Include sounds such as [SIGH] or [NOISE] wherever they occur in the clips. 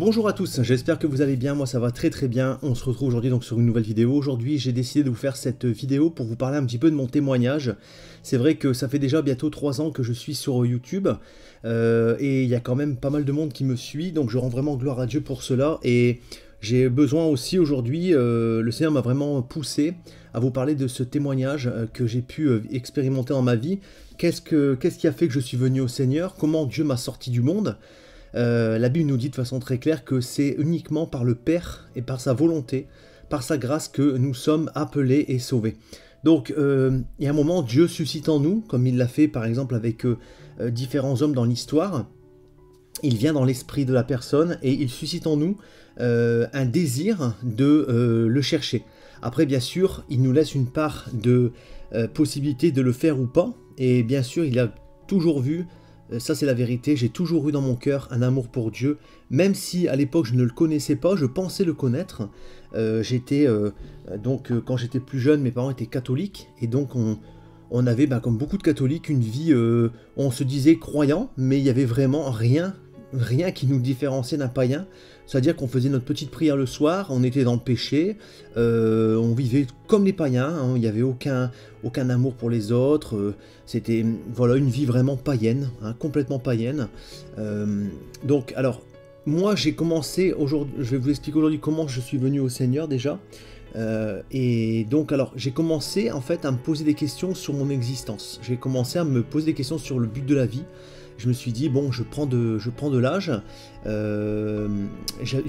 Bonjour à tous, j'espère que vous allez bien, moi ça va très très bien, on se retrouve aujourd'hui donc sur une nouvelle vidéo. Aujourd'hui j'ai décidé de vous faire cette vidéo pour vous parler un petit peu de mon témoignage. C'est vrai que ça fait déjà bientôt 3 ans que je suis sur YouTube, euh, et il y a quand même pas mal de monde qui me suit, donc je rends vraiment gloire à Dieu pour cela, et j'ai besoin aussi aujourd'hui, euh, le Seigneur m'a vraiment poussé à vous parler de ce témoignage euh, que j'ai pu expérimenter dans ma vie. Qu'est-ce qui a fait que je suis venu au Seigneur? Comment Dieu m'a sorti du monde? Euh, la Bible nous dit de façon très claire que c'est uniquement par le Père et par sa volonté, par sa grâce que nous sommes appelés et sauvés. Donc euh, il y a un moment, Dieu suscite en nous, comme il l'a fait par exemple avec euh, différents hommes dans l'histoire, il vient dans l'esprit de la personne et il suscite en nous un désir de le chercher. Après, bien sûr, il nous laisse une part de possibilité de le faire ou pas. Et bien sûr, il a toujours vu ça c'est la vérité, j'ai toujours eu dans mon cœur un amour pour Dieu, même si à l'époque je ne le connaissais pas, je pensais le connaître. Euh, j'étais euh, donc quand j'étais plus jeune, mes parents étaient catholiques et donc on, avait, bah, comme beaucoup de catholiques, une vie, on se disait croyant, mais il y avait vraiment rien, rien qui nous différenciait d'un païen. C'est-à-dire qu'on faisait notre petite prière le soir, on était dans le péché, euh, on vivait comme les païens, hein, il n'y avait aucun, aucun amour pour les autres, euh, c'était voilà une vie vraiment païenne, hein, complètement païenne. Euh, donc alors, moi j'ai commencé je vais vous expliquer aujourd'hui comment je suis venu au Seigneur déjà. et donc alors j'ai commencé en fait à me poser des questions sur mon existence. J'ai commencé à me poser des questions sur le but de la vie je me suis dit, bon, je prends de, je prends de l'âge. Euh,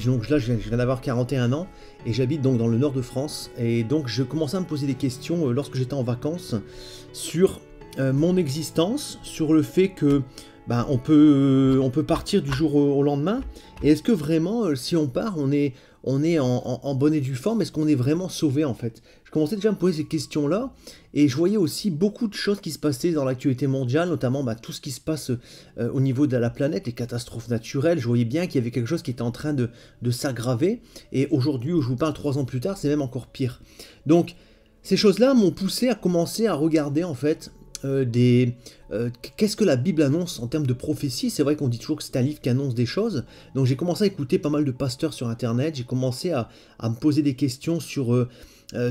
donc là, je viens d'avoir 41 ans et j'habite donc dans le nord de France. Et donc, je commençais à me poser des questions euh, lorsque j'étais en vacances sur euh, mon existence, sur le fait que ben, on, peut, on peut partir du jour au, lendemain. Et est-ce que vraiment, si on part, on est, on est en, bonne et due forme? Est-ce qu'on est vraiment sauvé en fait? Je commençais déjà à me poser ces questions-là et je voyais aussi beaucoup de choses qui se passaient dans l'actualité mondiale, notamment bah, tout ce qui se passe euh, au niveau de la planète, les catastrophes naturelles. Je voyais bien qu'il y avait quelque chose qui était en train de, s'aggraver et aujourd'hui, où je vous parle trois ans plus tard, c'est même encore pire. Donc, ces choses-là m'ont poussé à commencer à regarder en fait euh, des... Euh, qu'est-ce que la Bible annonce en termes de prophétie? C'est vrai qu'on dit toujours que c'est un livre qui annonce des choses. Donc j'ai commencé à écouter pas mal de pasteurs sur Internet, j'ai commencé à, me poser des questions sur,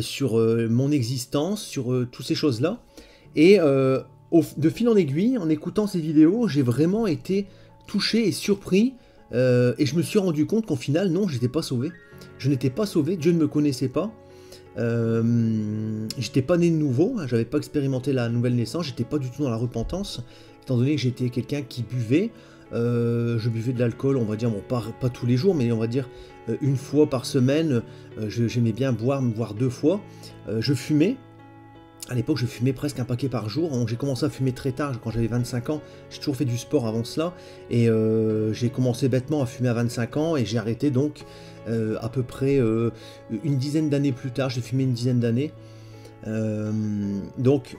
sur mon existence, sur toutes ces choses-là. Et de fil en aiguille, en écoutant ces vidéos, j'ai vraiment été touché et surpris. et je me suis rendu compte qu'en final, non, je n'étais pas sauvé. Je n'étais pas sauvé, Dieu ne me connaissait pas. Euh, j'étais pas né de nouveau, hein, j'avais pas expérimenté la nouvelle naissance, j'étais pas du tout dans la repentance, étant donné que j'étais quelqu'un qui buvait. Euh, je buvais de l'alcool, on va dire, bon, pas, tous les jours, mais on va dire euh, une fois par semaine. J'aimais bien boire, voire deux fois. je fumais. À l'époque, je fumais presque un paquet par jour. J'ai commencé à fumer très tard, quand j'avais 25 ans. J'ai toujours fait du sport avant cela. Et j'ai commencé bêtement à fumer à 25 ans et j'ai arrêté donc euh, à peu près euh, une dizaine d'années plus tard, j'ai fumé une dizaine d'années. Euh, donc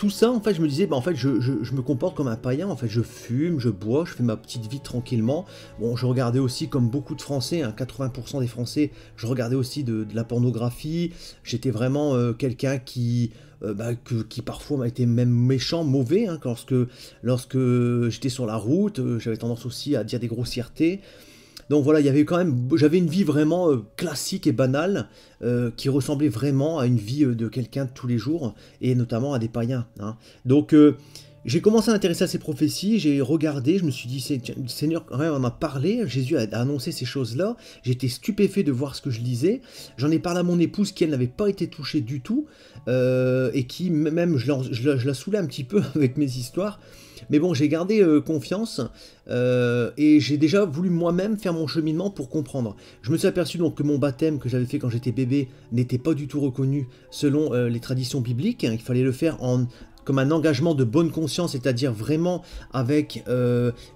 tout ça, en fait, je me disais, bah, en fait, je, me comporte comme un païen. En fait, je fume, je bois, je fais ma petite vie tranquillement. Bon, je regardais aussi, comme beaucoup de Français, 80% hein, des Français, je regardais aussi de, la pornographie. J'étais vraiment quelqu'un qui, bah, qui parfois m'a été même méchant, mauvais, hein, lorsque, lorsque j'étais sur la route. J'avais tendance aussi à dire des grossièretés. Donc voilà, il y avait quand même, j'avais une vie vraiment euh, classique et banale, euh, qui ressemblait vraiment à une vie euh, de quelqu'un de tous les jours, et notamment à des païens. Hein. Donc j'ai commencé à m'intéresser à ces prophéties, j'ai regardé, je me suis dit, Seigneur, on a parlé, Jésus a annoncé ces choses-là, j'étais stupéfait de voir ce que je lisais, j'en ai parlé à mon épouse qui, elle, n'avait pas été touchée du tout, et qui, même, je la, saoulais un petit peu [LAUGHS] avec mes histoires, mais bon, j'ai gardé euh, confiance euh, et j'ai déjà voulu moi-même faire mon cheminement pour comprendre. Je me suis aperçu donc que mon baptême que j'avais fait quand j'étais bébé n'était pas du tout reconnu selon euh, les traditions bibliques. Il fallait le faire en comme un engagement de bonne conscience, c'est-à-dire vraiment avec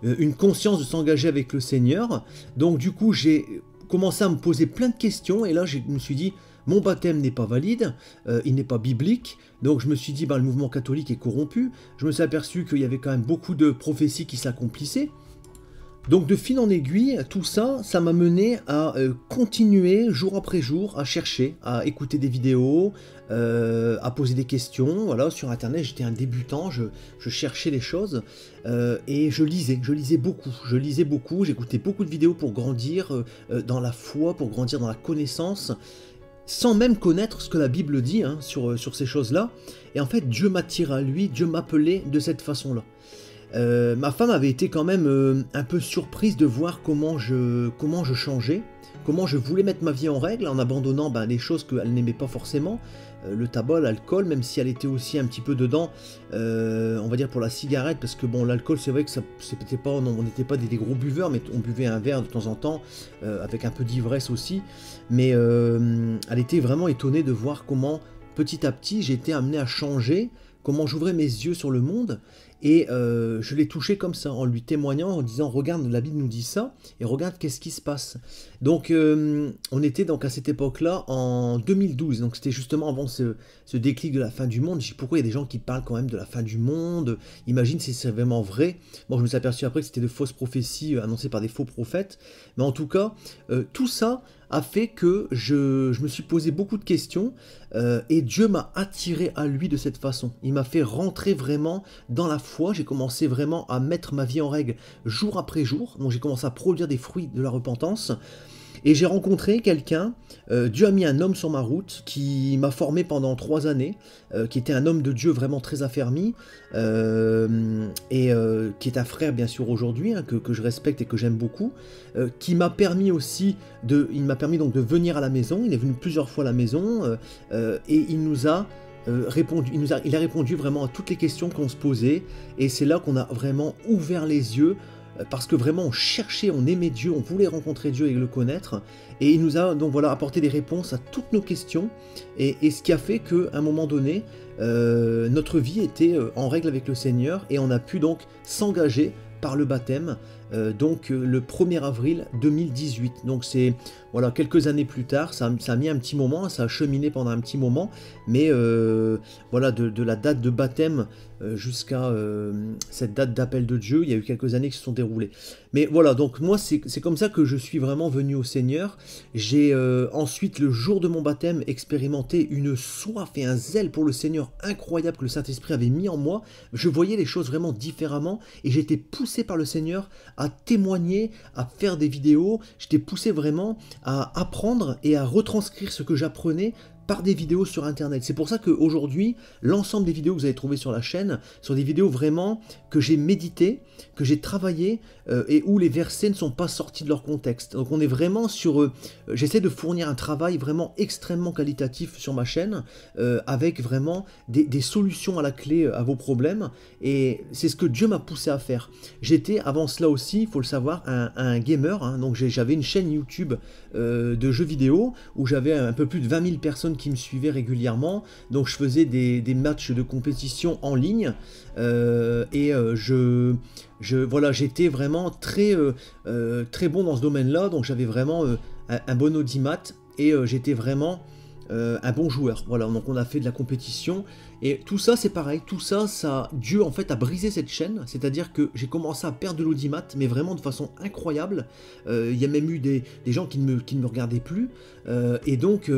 une conscience de s'engager avec le Seigneur. Donc du coup, j'ai commencé à me poser plein de questions et là, je me suis dit, mon baptême n'est pas valide, euh, il n'est pas biblique, donc je me suis dit, bah, le mouvement catholique est corrompu, je me suis aperçu qu'il y avait quand même beaucoup de prophéties qui s'accomplissaient, donc de fil en aiguille, tout ça, ça m'a mené à euh, continuer jour après jour à chercher, à écouter des vidéos, euh, à poser des questions. Voilà, sur internet, j'étais un débutant, je, cherchais les choses et je lisais, je lisais beaucoup, je lisais beaucoup, j'écoutais beaucoup de vidéos pour grandir dans la foi, pour grandir dans la connaissance sans même connaître ce que la Bible dit hein, sur, euh, sur ces choses-là. Et en fait, Dieu m'attire à lui, Dieu m'appelait de cette façon-là. Euh, ma femme avait été quand même euh, un peu surprise de voir comment je, comment je changeais, comment je voulais mettre ma vie en règle en abandonnant ben, les choses qu'elle n'aimait pas forcément, euh, le tabac, l'alcool, même si elle était aussi un petit peu dedans, on va dire pour la cigarette, parce que bon, l'alcool, c'est vrai que ça, c'était pas, on n'était pas des, gros buveurs, mais on buvait un verre de temps en temps, avec un peu d'ivresse aussi. Mais elle était vraiment étonnée de voir comment, petit à petit, j'étais amené à changer, comment j'ouvrais mes yeux sur le monde, et euh, je l'ai touché comme ça, en lui témoignant, en disant Regarde, la Bible nous dit ça, et regarde qu'est-ce qui se passe. Donc, euh, on était donc à cette époque-là en 2012, donc c'était justement avant ce, déclic de la fin du monde. Je dis Pourquoi il y a des gens qui parlent quand même de la fin du monde? Imagine si c'est vraiment vrai. Bon, je me suis aperçu après que c'était de fausses prophéties euh, annoncées par des faux prophètes, mais en tout cas, tout ça a fait que je, me suis posé beaucoup de questions euh, et Dieu m'a attiré à lui de cette façon. Il m'a fait rentrer vraiment dans la foi. J'ai commencé vraiment à mettre ma vie en règle jour après jour. Donc j'ai commencé à produire des fruits de la repentance. Et j'ai rencontré quelqu'un, euh, Dieu a mis un homme sur ma route qui m'a formé pendant trois années, euh, qui était un homme de Dieu vraiment très affermi, euh, et qui est un frère bien sûr aujourd'hui, hein, que, je respecte et que j'aime beaucoup, qui m'a permis aussi de, il m'a permis donc de venir à la maison, il est venu plusieurs fois à la maison, et il nous a répondu, il, nous a, il a répondu vraiment à toutes les questions qu'on se posait, et c'est là qu'on a vraiment ouvert les yeux parce que vraiment on cherchait, on aimait Dieu, on voulait rencontrer Dieu et le connaître, et il nous a donc voilà apporté des réponses à toutes nos questions, et, ce qui a fait qu'à un moment donné, euh, notre vie était euh, en règle avec le Seigneur, et on a pu donc s'engager par le baptême, donc le 1er avril 2018. Donc c'est voilà quelques années plus tard, ça, a mis un petit moment, ça a cheminé pendant un petit moment, mais voilà de, la date de baptême euh, jusqu'à euh, cette date d'appel de Dieu. Il y a eu quelques années qui se sont déroulées. Mais voilà, donc moi, c'est comme ça que je suis vraiment venu au Seigneur. J'ai euh, ensuite, le jour de mon baptême, expérimenté une soif et un zèle pour le Seigneur incroyable que le Saint-Esprit avait mis en moi. Je voyais les choses vraiment différemment et j'étais poussé par le Seigneur à témoigner, à faire des vidéos. J'étais poussé vraiment à apprendre et à retranscrire ce que j'apprenais par des vidéos sur internet. C'est pour ça qu'aujourd'hui, l'ensemble des vidéos que vous allez trouver sur la chaîne sont des vidéos vraiment que j'ai médité, que j'ai travaillé euh, et où les versets ne sont pas sortis de leur contexte. Donc on est vraiment sur... Euh, j'essaie de fournir un travail vraiment extrêmement qualitatif sur ma chaîne euh, avec vraiment des, solutions à la clé à vos problèmes et c'est ce que Dieu m'a poussé à faire. J'étais avant cela aussi, il faut le savoir, un, gamer. Hein. donc j'avais une chaîne YouTube de jeux vidéo où j'avais un peu plus de 20 000 personnes qui me suivaient régulièrement. Donc je faisais des, matchs de compétition en ligne euh, et euh, je, voilà j'étais vraiment très euh, très bon dans ce domaine-là. Donc j'avais vraiment un, un, bon audimat et j'étais vraiment euh, un bon joueur. Voilà, donc on a fait de la compétition et tout ça c'est pareil, tout ça, ça, Dieu en fait a brisé cette chaîne, c'est-à-dire que j'ai commencé à perdre de l'audimat, mais vraiment de façon incroyable. Euh, il y a même eu des, gens qui ne, me, qui ne me regardaient plus euh, et donc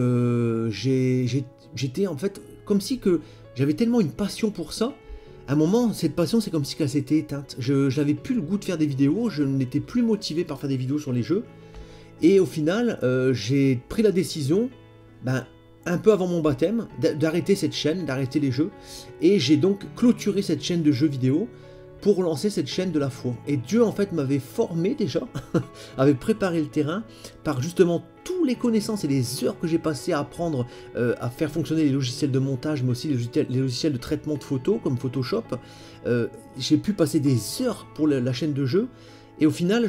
j'étais en fait comme si que j'avais tellement une passion pour ça. À un moment, cette passion, c'est comme si elle s'était éteinte. Je n'avais plus le goût de faire des vidéos, je n'étais plus motivé par faire des vidéos sur les jeux. Et au final, j'ai pris la décision, ben, un peu avant mon baptême, d'arrêter cette chaîne, d'arrêter les jeux, et j'ai donc clôturé cette chaîne de jeux vidéo pour lancer cette chaîne de la foi. Et Dieu en fait m'avait formé déjà, [LAUGHS] avait préparé le terrain par justement toutes les connaissances et les heures que j'ai passées à apprendre euh, à faire fonctionner les logiciels de montage, mais aussi les logiciels, de traitement de photos comme Photoshop. Euh, j'ai pu passer des heures pour la, chaîne de jeu. Et au final,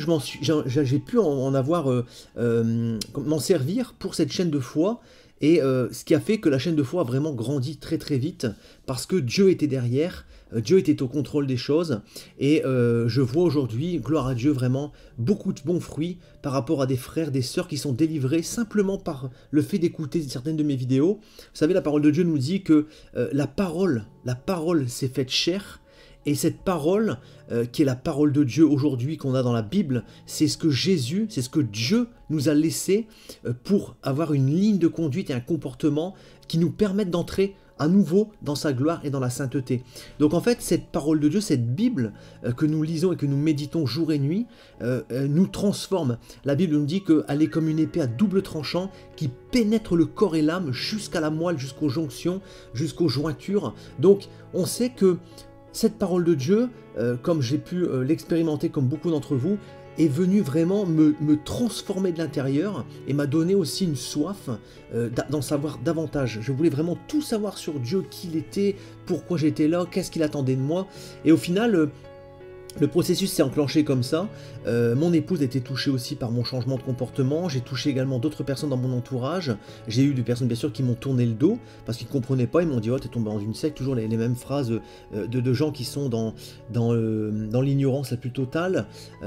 j'ai pu en, avoir, euh, m'en servir pour cette chaîne de foi Et ce qui a fait que la chaîne de foi a vraiment grandi très très vite, parce que Dieu était derrière, Dieu était au contrôle des choses, et je vois aujourd'hui, gloire à Dieu, vraiment beaucoup de bons fruits par rapport à des frères, des sœurs qui sont délivrés simplement par le fait d'écouter certaines de mes vidéos. Vous savez, la parole de Dieu nous dit que la parole, la parole s'est faite chair, et cette parole, euh, qui est la parole de Dieu aujourd'hui qu'on a dans la Bible, c'est ce que Jésus, c'est ce que Dieu nous a laissé euh, pour avoir une ligne de conduite et un comportement qui nous permettent d'entrer à nouveau dans sa gloire et dans la sainteté. Donc en fait, cette parole de Dieu, cette Bible euh, que nous lisons et que nous méditons jour et nuit, nous transforme. La Bible nous dit qu'elle est comme une épée à double tranchant qui pénètre le corps et l'âme jusqu'à la moelle, jusqu'aux jonctions, jusqu'aux jointures. Donc on sait que cette parole de Dieu, euh, comme j'ai pu euh, l'expérimenter comme beaucoup d'entre vous, est venue vraiment me, transformer de l'intérieur et m'a donné aussi une soif euh, d'en savoir davantage. Je voulais vraiment tout savoir sur Dieu, qui il était, pourquoi j'étais là, qu'est-ce qu'il attendait de moi. Et au final, le processus s'est enclenché comme ça. Euh, mon épouse a été touchée aussi par mon changement de comportement. J'ai touché également d'autres personnes dans mon entourage. J'ai eu des personnes bien sûr qui m'ont tourné le dos parce qu'ils ne comprenaient pas. Ils m'ont dit Oh, t'es tombé dans une secte. Toujours les, mêmes phrases euh, de, gens qui sont dans, dans, euh, l'ignorance la plus totale. [CLEARS THROAT]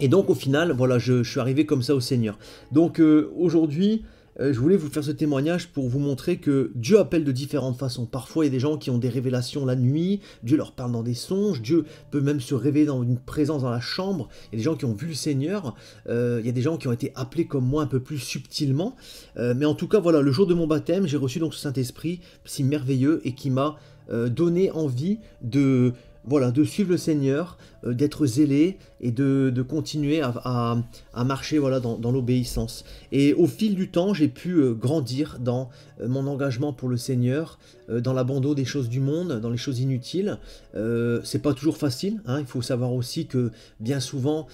Et donc au final, voilà, je, suis arrivé comme ça au Seigneur. Donc aujourd'hui, je voulais vous faire ce témoignage pour vous montrer que Dieu appelle de différentes façons. Parfois, il y a des gens qui ont des révélations la nuit, Dieu leur parle dans des songes, Dieu peut même se révéler dans une présence dans la chambre. Il y a des gens qui ont vu le Seigneur, euh, il y a des gens qui ont été appelés comme moi un peu plus subtilement. Euh, mais en tout cas, voilà, le jour de mon baptême, j'ai reçu donc ce Saint-Esprit si merveilleux et qui m'a donné envie de voilà, de suivre le Seigneur, euh, d'être zélé et de, continuer à, marcher voilà, dans, l'obéissance. Et au fil du temps, j'ai pu euh, grandir dans euh, mon engagement pour le Seigneur, dans l'abandon des choses du monde, dans les choses inutiles. c'est pas toujours facile, hein. il faut savoir aussi que bien souvent,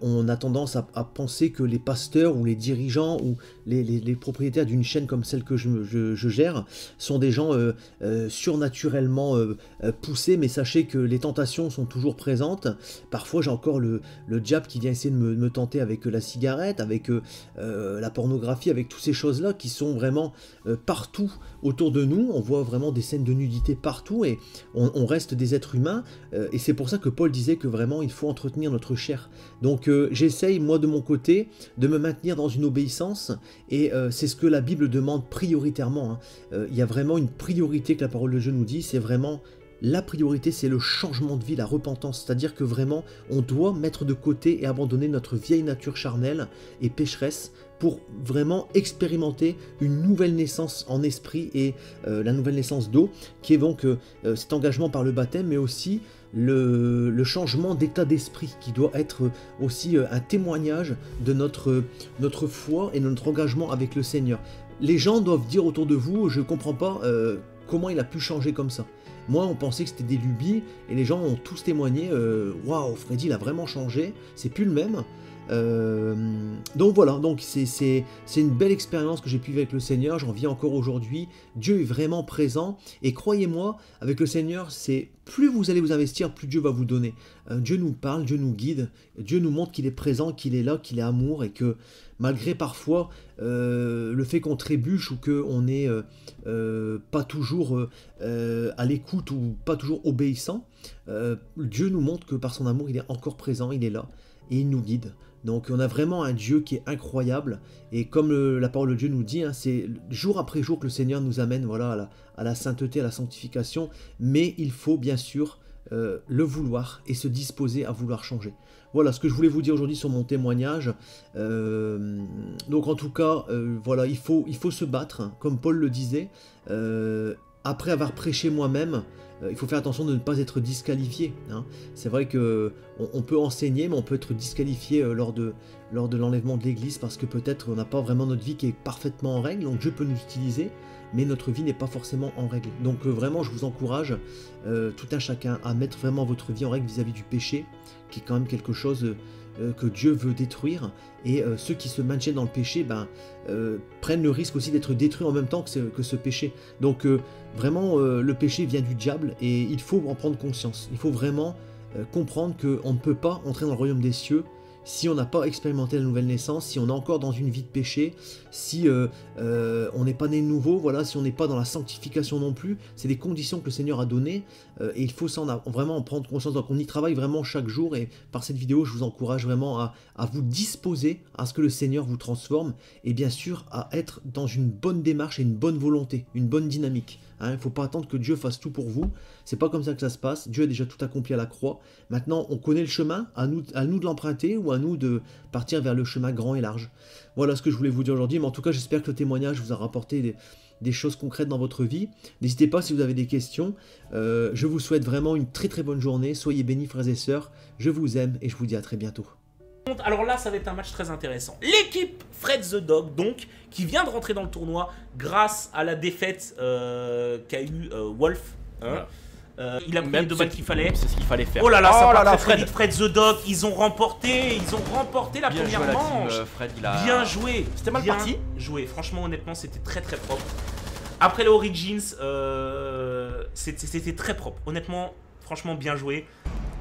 on a tendance à, penser que les pasteurs ou les dirigeants ou les, propriétaires d'une chaîne comme celle que je, gère sont des gens surnaturellement poussés, mais sachez que les tentations sont toujours présentes Parfois, j'ai encore le, diable qui vient essayer de me, tenter avec la cigarette, avec euh, euh, la pornographie, avec toutes ces choses-là qui sont vraiment euh, partout autour de nous. On voit vraiment des scènes de nudité partout et on, reste des êtres humains. et c'est pour ça que Paul disait que vraiment il faut entretenir notre chair. Donc j'essaye, moi de mon côté, de me maintenir dans une obéissance et c'est ce que la Bible demande prioritairement. Hein. Il y a vraiment une priorité que la parole de Dieu nous dit, c'est vraiment la priorité, c'est le changement de vie, la repentance. C'est-à-dire que vraiment, on doit mettre de côté et abandonner notre vieille nature charnelle et pécheresse pour vraiment expérimenter une nouvelle naissance en esprit et euh, la nouvelle naissance d'eau, qui est donc euh, euh, cet engagement par le baptême, mais aussi le, changement d'état d'esprit, qui doit être aussi un témoignage de notre, notre foi et de notre engagement avec le Seigneur. Les gens doivent dire autour de vous, je ne comprends pas comment il a pu changer comme ça. Moi, on pensait que c'était des lubies, et les gens ont tous témoigné euh, Waouh, Freddy, il a vraiment changé, c'est plus le même. Euh, donc voilà, c'est une belle expérience que j'ai pu vivre avec le Seigneur, j'en vis encore aujourd'hui. Dieu est vraiment présent et croyez-moi, avec le Seigneur, c'est plus vous allez vous investir, plus Dieu va vous donner. Euh, Dieu nous parle, Dieu nous guide, Dieu nous montre qu'il est présent, qu'il est là, qu'il est amour et que malgré parfois euh, le fait qu'on trébuche ou qu'on n'est pas toujours à l'écoute ou pas toujours obéissant, Dieu nous montre que par son amour, il est encore présent, il est là et il nous guide. Donc on a vraiment un Dieu qui est incroyable. Et comme la parole de Dieu nous dit, hein, c'est jour après jour que le Seigneur nous amène voilà, à la, sainteté, à la sanctification. Mais il faut bien sûr euh, le vouloir et se disposer à vouloir changer. Voilà ce que je voulais vous dire aujourd'hui sur mon témoignage. Euh, donc en tout cas, euh, voilà, il faut, se battre, hein, comme Paul le disait. Après avoir prêché moi-même, euh, il faut faire attention de ne pas être disqualifié. Hein. C'est vrai que on, peut enseigner, mais on peut être disqualifié euh, lors de, l'enlèvement de l'Église parce que peut-être on n'a pas vraiment notre vie qui est parfaitement en règle. Donc Dieu peut nous utiliser, mais notre vie n'est pas forcément en règle. Donc euh, vraiment, je vous encourage, tout un chacun, à mettre vraiment votre vie en règle vis-à-vis du péché, qui est quand même quelque chose que Dieu veut détruire, et euh, ceux qui se maintiennent dans le péché ben, euh, prennent le risque aussi d'être détruits en même temps que ce, que ce péché. Donc vraiment, le péché vient du diable, et il faut en prendre conscience. Il faut vraiment comprendre qu'on ne peut pas entrer dans le royaume des cieux si on n'a pas expérimenté la nouvelle naissance, si on est encore dans une vie de péché, si euh, euh, on n'est pas né nouveau, voilà, si on n'est pas dans la sanctification non plus, c'est des conditions que le Seigneur a données euh, et il faut vraiment en prendre conscience. Donc on y travaille vraiment chaque jour et par cette vidéo, je vous encourage vraiment à vous disposer à ce que le Seigneur vous transforme et bien sûr à être dans une bonne démarche et une bonne volonté, une bonne dynamique. Hein, il ne faut pas attendre que Dieu fasse tout pour vous. C'est pas comme ça que ça se passe. Dieu a déjà tout accompli à la croix. Maintenant, on connaît le chemin. À nous, à nous de l'emprunter ou à nous de partir vers le chemin grand et large. Voilà ce que je voulais vous dire aujourd'hui. Mais en tout cas, j'espère que le témoignage vous a rapporté des, choses concrètes dans votre vie. N'hésitez pas si vous avez des questions. Euh, je vous souhaite vraiment une très très bonne journée. Soyez bénis, frères et sœurs. Je vous aime et je vous dis à très bientôt. Alors là, ça va être un match très intéressant. L'équipe Fred the Dog, donc, qui vient de rentrer dans le tournoi grâce à la défaite euh, qu'a eu euh, Wolf. Hein. Euh, il a pris Même les deux qu'il fallait. C'est ce qu'il fallait faire. Oh là là, ça oh là Fred. Fred the Dog, ils ont remporté, ils ont remporté la première manche. Fred, il a... Bien joué. C'était mal parti. Joué. Franchement, honnêtement, c'était très très propre. Après le Origins, c'était très propre. Honnêtement, franchement, bien joué.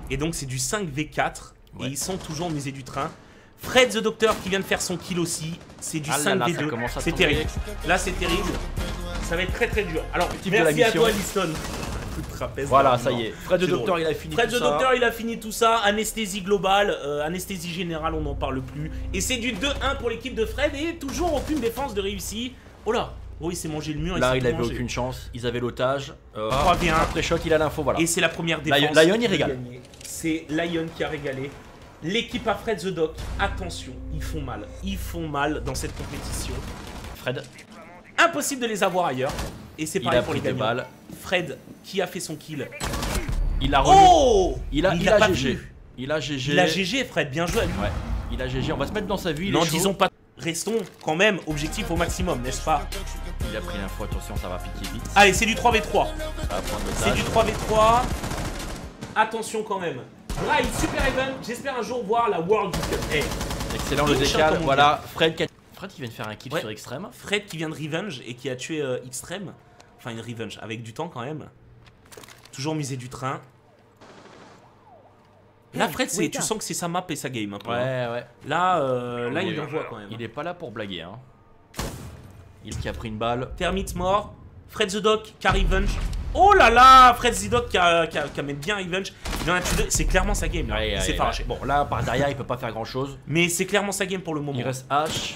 Et donc, c'est du 5v4. Et ils sont toujours au musée du train. Fred the Doctor qui vient de faire son kill aussi. C'est du 5v2. Ah c'est terrible. Là, c'est terrible. Ça va être très très dur. Alors, merci à toi, Liston. Voilà, ça y est. Fred the Doctor, il a fini Fred the Doctor, il a fini tout ça. Anesthésie globale, euh, anesthésie générale, on n'en parle plus. Et c'est du 2-1 pour l'équipe de Fred et toujours aucune défense de réussi. Oh là Oh, il s'est mangé le mur. Là, il, avait aucune chance. Ils avaient l'otage. Euh, Après choc, il a l'info. Voilà. Et c'est la première défense. Lion, il régale c'est Lion qui a régalé. L'équipe à Fred the Doc, attention, ils font mal. Ils font mal dans cette compétition. Fred. Impossible de les avoir ailleurs. Et c'est pareil pour les gagnants. Fred, qui a fait son kill. Il a Oh Il a, il, a, GG. Il a GG. Il a GG, Fred, bien joué. Ouais. Il a GG, on va se mettre dans sa vie. Non, disons pas. Restons quand même objectif au maximum, n'est-ce pas Il a pris l'info, attention, ça va piquer vite. Allez, c'est du 3v3. C'est du 3v3. Attention quand même. Drive Super Event, j'espère un jour voir la World Cup. Hey. Excellent le décal, voilà. Fred, qui... Fred qui vient de faire un kill sur Extreme. Fred qui vient de Revenge et qui a tué euh, Extreme. Enfin une Revenge, avec du temps quand même. Toujours misé du train. Là, Fred, tu sens que c'est sa map et sa game. Peu, ouais, ouais. Là, euh, là il envoie quand même. Il est pas là pour blaguer. Hein. Il qui a pris une balle. Termite mort. Fred the Doc, qui Revenge. Oh là là Fred Zidok qui, a, qui, qui met bien Revenge. C'est clairement sa game. c'est Bon, là, par derrière, il peut pas faire grand chose. Mais c'est clairement sa game pour le moment. Il reste H.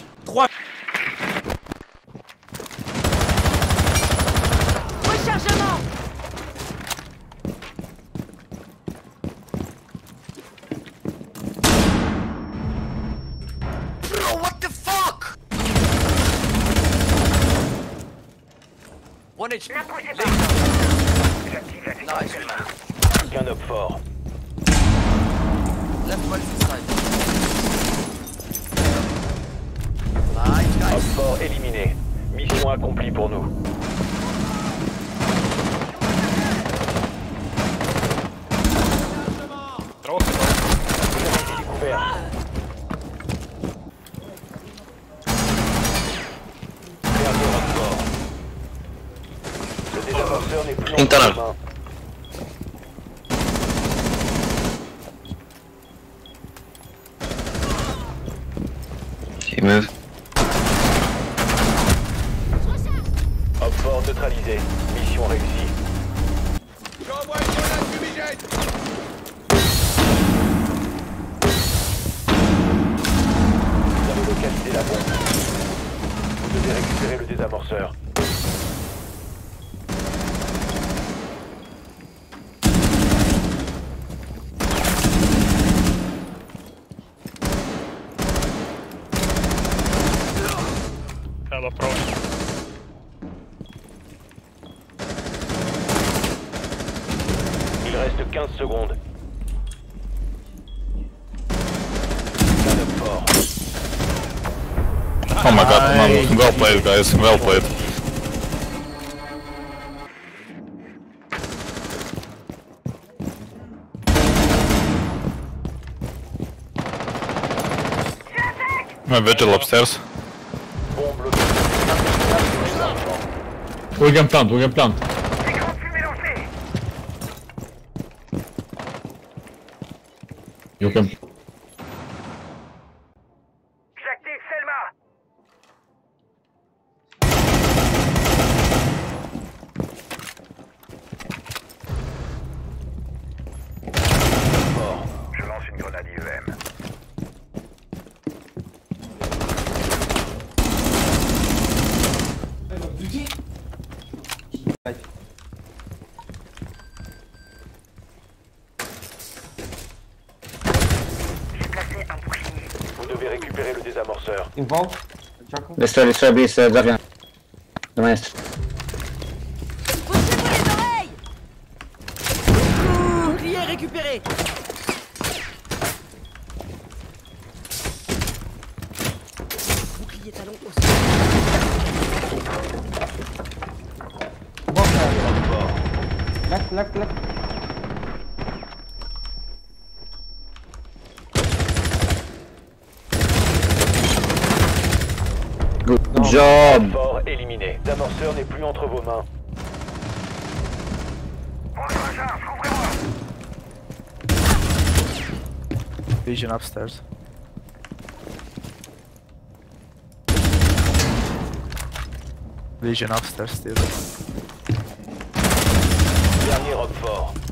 Il reste 15 secondes. Oh my god, man. Well played, guys. Well played. My vigil upstairs. We can plant, we can plant. You can... Involve. Chaco. Destroy, destroy, please, uh, Zafian. The maestro. Bougez-vous les oreilles Bouclier récupéré Bouclier talon au sol. Left, left, left. Good job. Fort éliminé. L'amorceur n'est plus entre vos mains. Vision upstairs. Vision upstairs still. Dernier Roquefort. Vous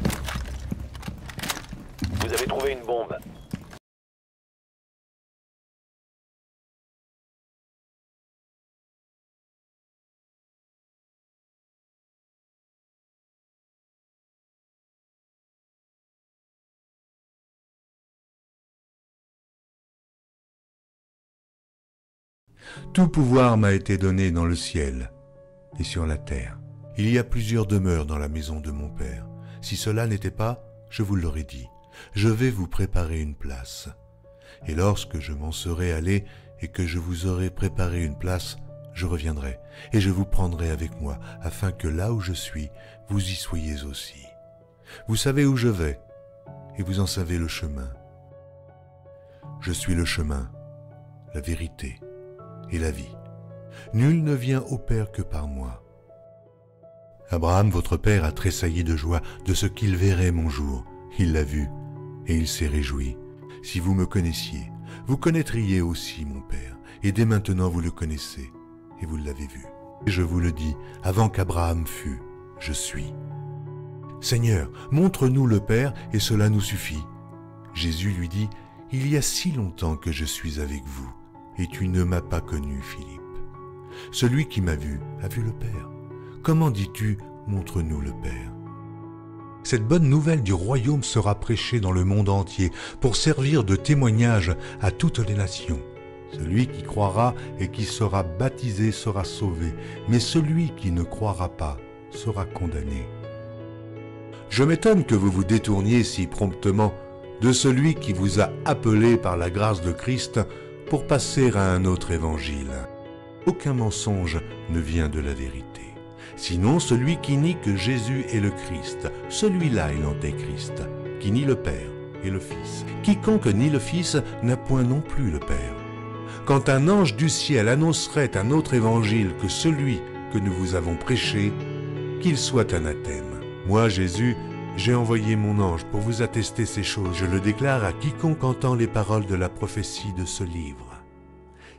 Tout pouvoir m'a été donné dans le ciel et sur la terre. Il y a plusieurs demeures dans la maison de mon Père. Si cela n'était pas, je vous l'aurais dit. Je vais vous préparer une place. Et lorsque je m'en serai allé et que je vous aurai préparé une place, je reviendrai et je vous prendrai avec moi, afin que là où je suis, vous y soyez aussi. Vous savez où je vais, et vous en savez le chemin. Je suis le chemin, la vérité et la vie. Nul ne vient au Père que par moi. Abraham, votre Père, a tressailli de joie de ce qu'il verrait mon jour. Il l'a vu, et il s'est réjoui. Si vous me connaissiez, vous connaîtriez aussi mon Père, et dès maintenant vous le connaissez, et vous l'avez vu. Et je vous le dis, avant qu'Abraham fût, je suis. Seigneur, montre-nous le Père, et cela nous suffit. Jésus lui dit, Il y a si longtemps que je suis avec vous, et tu ne m'as pas connu, Philippe. Celui qui m'a vu a vu le Père. Comment dis-tu, montre-nous le Père Cette bonne nouvelle du royaume sera prêchée dans le monde entier pour servir de témoignage à toutes les nations. Celui qui croira et qui sera baptisé sera sauvé, mais celui qui ne croira pas sera condamné. Je m'étonne que vous vous détourniez si promptement de celui qui vous a appelé par la grâce de Christ pour passer à un autre évangile. Aucun mensonge ne vient de la vérité. Sinon celui qui nie que Jésus est le Christ, celui-là est l'antéchrist, qui nie le Père et le Fils. Quiconque nie le Fils n'a point non plus le Père. Quand un ange du ciel annoncerait un autre évangile que celui que nous vous avons prêché, qu'il soit anathème. Moi, Jésus, j'ai envoyé mon ange pour vous attester ces choses. Je le déclare à quiconque entend les paroles de la prophétie de ce livre.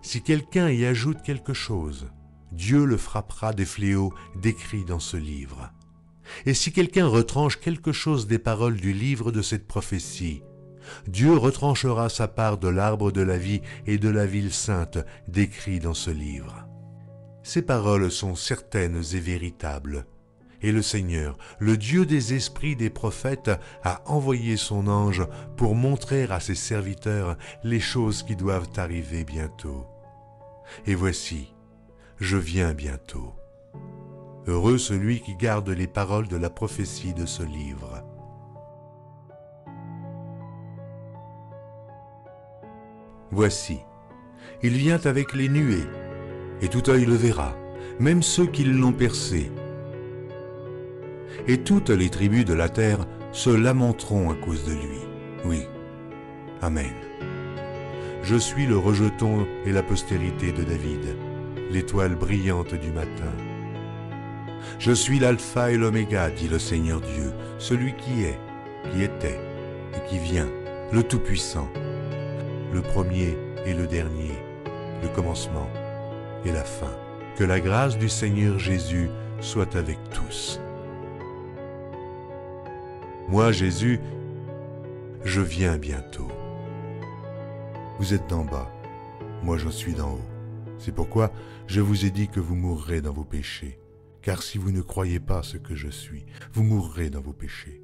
Si quelqu'un y ajoute quelque chose, Dieu le frappera des fléaux décrits dans ce livre. Et si quelqu'un retranche quelque chose des paroles du livre de cette prophétie, Dieu retranchera sa part de l'arbre de la vie et de la ville sainte décrits dans ce livre. Ces paroles sont certaines et véritables. Et le Seigneur, le Dieu des esprits des prophètes, a envoyé son ange pour montrer à ses serviteurs les choses qui doivent arriver bientôt. Et voici, je viens bientôt. Heureux celui qui garde les paroles de la prophétie de ce livre. Voici, il vient avec les nuées, et tout œil le verra, même ceux qui l'ont percé. Et toutes les tribus de la terre se lamenteront à cause de lui. Oui. Amen. Je suis le rejeton et la postérité de David, l'étoile brillante du matin. Je suis l'alpha et l'oméga, dit le Seigneur Dieu, celui qui est, qui était et qui vient, le Tout-Puissant, le premier et le dernier, le commencement et la fin. Que la grâce du Seigneur Jésus soit avec tous. Moi, Jésus, je viens bientôt. Vous êtes d'en bas, moi j'en suis d'en haut. C'est pourquoi je vous ai dit que vous mourrez dans vos péchés. Car si vous ne croyez pas ce que je suis, vous mourrez dans vos péchés.